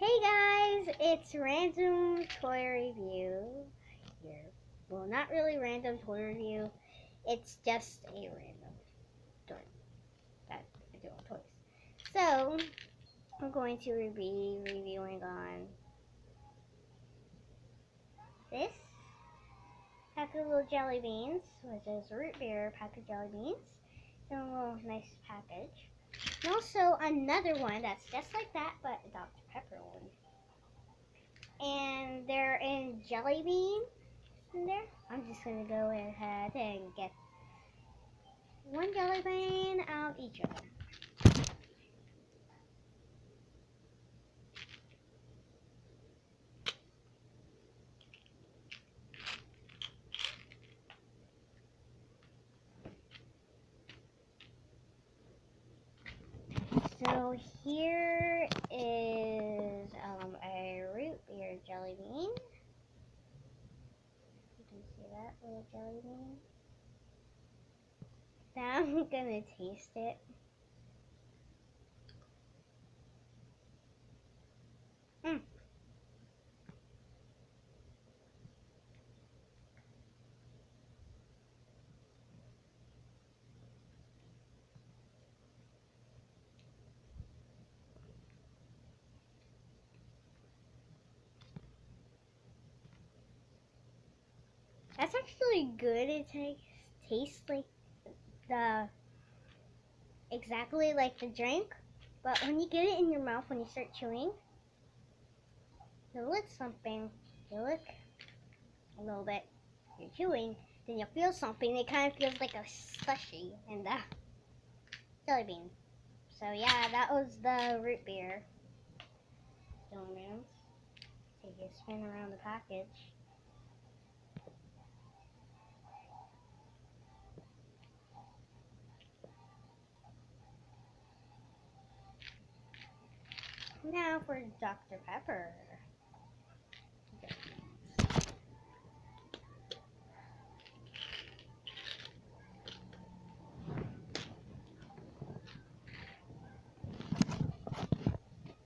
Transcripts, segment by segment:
Hey guys, it's Random Toy Review here. Well, not really random toy review. It's just a random toy that I do on toys. So, I'm going to be reviewing on this pack of little jelly beans, which is root beer pack of jelly beans. In a little nice package. And also another one that's just like that, but a Dr. Pepper one. And they're in jelly bean in there. I'm just gonna go ahead and get one jelly bean out each of them. Here is um, a root beer jelly bean. You can see that little jelly bean. Now I'm gonna taste it. That's actually good. It tastes like the exactly like the drink, but when you get it in your mouth when you start chewing, you lick something. You lick a little bit. You're chewing, then you feel something. It kind of feels like a slushy and the jelly bean. So yeah, that was the root beer. Jelly beans. Take a spin around the package. Now for Dr. Pepper.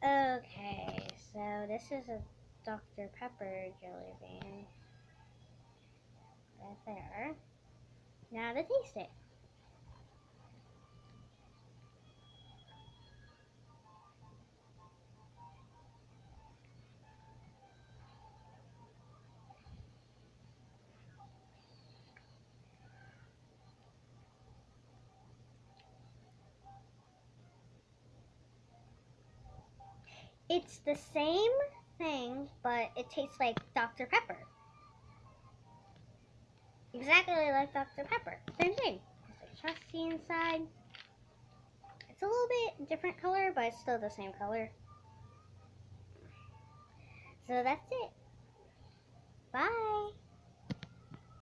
Okay, so this is a Dr. Pepper jelly bean. Right there. Now to taste it. It's the same thing, but it tastes like Dr. Pepper. Exactly like Dr. Pepper. Same thing. There's a trusty inside. It's a little bit different color, but it's still the same color. So that's it. Bye.